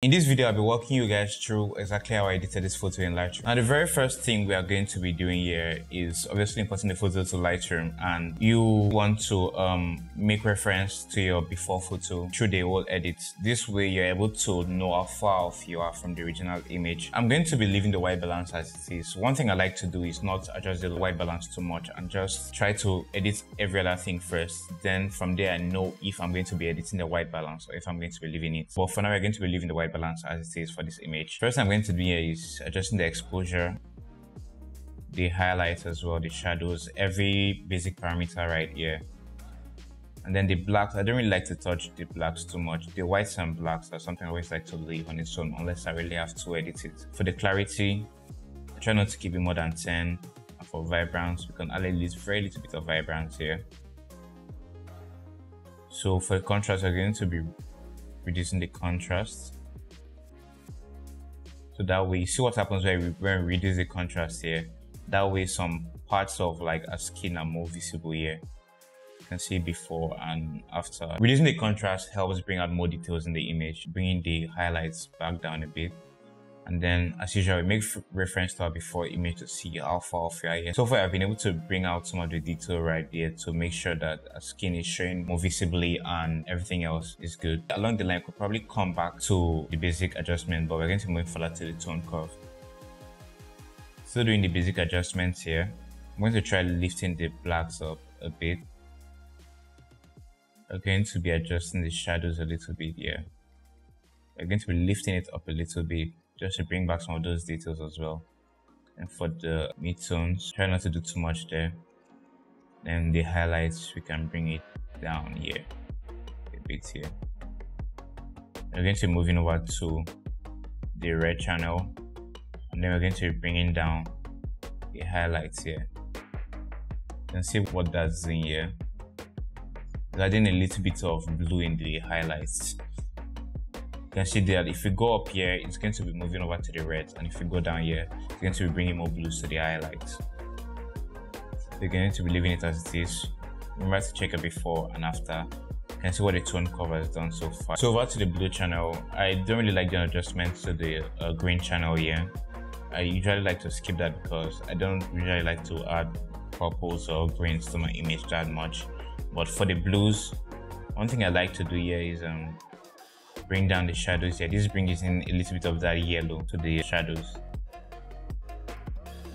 In this video, I'll be walking you guys through exactly how I edited this photo in Lightroom. Now, the very first thing we are going to be doing here is obviously importing the photo to Lightroom and you want to um, make reference to your before photo through the whole edit. This way, you're able to know how far off you are from the original image. I'm going to be leaving the white balance as it is. One thing I like to do is not adjust the white balance too much and just try to edit every other thing first. Then from there, I know if I'm going to be editing the white balance or if I'm going to be leaving it. But for now, we're going to be leaving the white balance as it is for this image. First I'm going to do is adjusting the exposure, the highlights as well, the shadows, every basic parameter right here. And then the blacks, I don't really like to touch the blacks too much. The whites and blacks are something I always like to leave on its own unless I really have to edit it. For the clarity, I try not to keep it more than 10. And for vibrance, we can add a little, very little bit of vibrance here. So for the contrast, we're going to be reducing the contrast. So that way, see what happens when we, when we reduce the contrast here. That way, some parts of like a skin are more visible here. You can see before and after. Reducing the contrast helps bring out more details in the image, bringing the highlights back down a bit. And then, as usual, we make reference to our before image to see how far off we are here. So far, I've been able to bring out some of the detail right there to make sure that our skin is showing more visibly and everything else is good. Along the line, we'll probably come back to the basic adjustment, but we're going to move further to the tone curve. Still doing the basic adjustments here. I'm going to try lifting the blacks up a bit. We're going to be adjusting the shadows a little bit here. We're going to be lifting it up a little bit just to bring back some of those details as well. And for the midtones, try not to do too much there. Then the highlights, we can bring it down here, a bit here. We're going to be moving over to the red channel, and then we're going to be bringing down the highlights here. Can see what that's in here. adding a little bit of blue in the highlights can see that if we go up here, it's going to be moving over to the red. And if we go down here, it's going to be bringing more blues to the highlights. We're going to be leaving it as it is. Remember to check it before and after. You can see what the tone curve has done so far. So over to the blue channel, I don't really like the adjustments to the uh, green channel here. I usually like to skip that because I don't usually like to add purples or greens to my image that much. But for the blues, one thing I like to do here is um, bring down the shadows here. This brings in a little bit of that yellow to the shadows.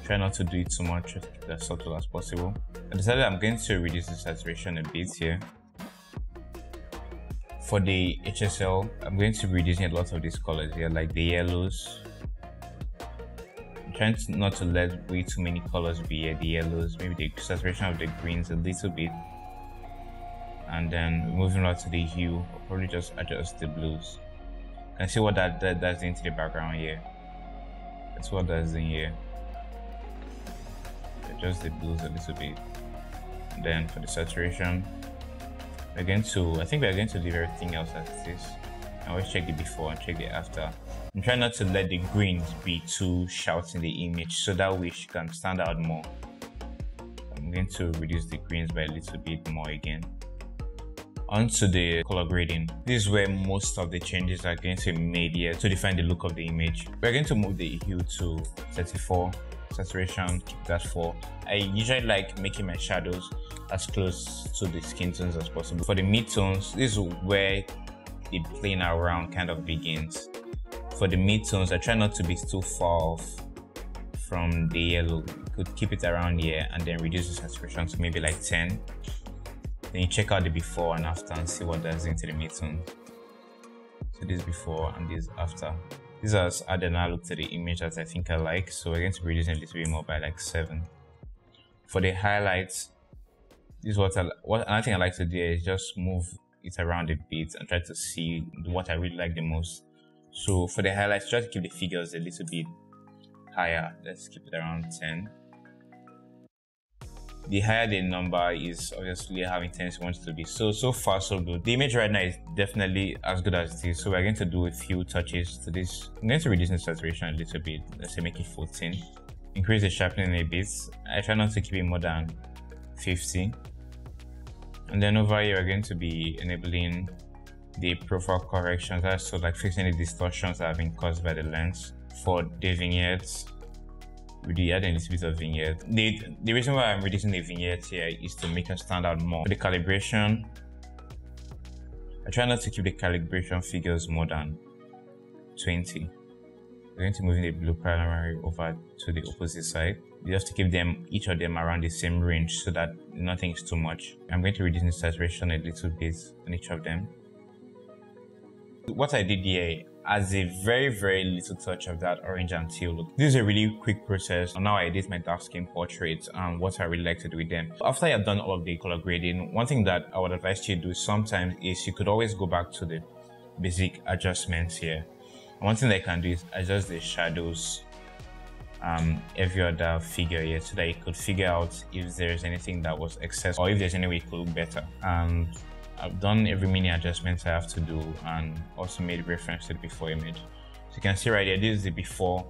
Try not to do it too much, as subtle as possible. I decided I'm going to reduce the saturation a bit here. For the HSL, I'm going to be reducing a lot of these colors here, like the yellows. I'm trying to not to let way too many colors be here, the yellows, maybe the saturation of the greens a little bit and then moving on to the hue I'll probably just adjust the blues. Can see what that, that does into the background here. That's what does in here. Adjust the blues a little bit. And then for the saturation we're going to I think we're going to leave everything else as it is. I always check the before and check the after. I'm trying not to let the greens be too sharp in the image so that way she can stand out more. I'm going to reduce the greens by a little bit more again onto the color grading. This is where most of the changes are going to be made here to define the look of the image. We're going to move the hue to 34, saturation, keep that 4. I usually like making my shadows as close to the skin tones as possible. For the midtones, this is where the playing around kind of begins. For the midtones, I try not to be too far off from the yellow. Could keep it around here and then reduce the saturation to maybe like 10 then you check out the before and after and see what that's into the midtone. So this before and this after. This has added a look to the image that I think I like. So we're going to be reducing a little bit more by like seven. For the highlights, this is what I what another thing I like to do is just move it around a bit and try to see what I really like the most. So for the highlights, try to keep the figures a little bit higher. Let's keep it around 10 the higher the number is obviously how intense you want it to be. So, so far so good. The image right now is definitely as good as it is. So we're going to do a few touches to this. I'm going to reduce the saturation a little bit. Let's say make it 14. Increase the sharpening a bit. I try not to keep it more than 50. And then over here, we're going to be enabling the profile corrections, that's so like fixing the distortions that have been caused by the lens. For the vignettes, we add a little bit of vignette. The, the reason why I'm reducing the vignette here is to make it stand out more. The calibration, I try not to keep the calibration figures more than 20. We're going to move the blue primary over to the opposite side. You have to keep them, each of them around the same range so that nothing is too much. I'm going to reduce the saturation a little bit on each of them. What I did here as a very, very little touch of that orange and teal look. This is a really quick process on how I did my dark skin portraits and what I really like to do with them. After I've done all of the color grading, one thing that I would advise you to do sometimes is you could always go back to the basic adjustments here. And one thing that I can do is adjust the shadows um, every other figure here so that you could figure out if there's anything that was excess or if there's any way it could look better. And I've done every mini adjustments I have to do and also made reference to the before image. So you can see right here, this is the before,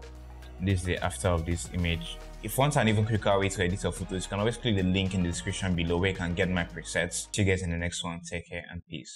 this is the after of this image. If you want an even quicker way to edit your photos, you can always click the link in the description below where you can get my presets. See you guys in the next one. Take care and peace.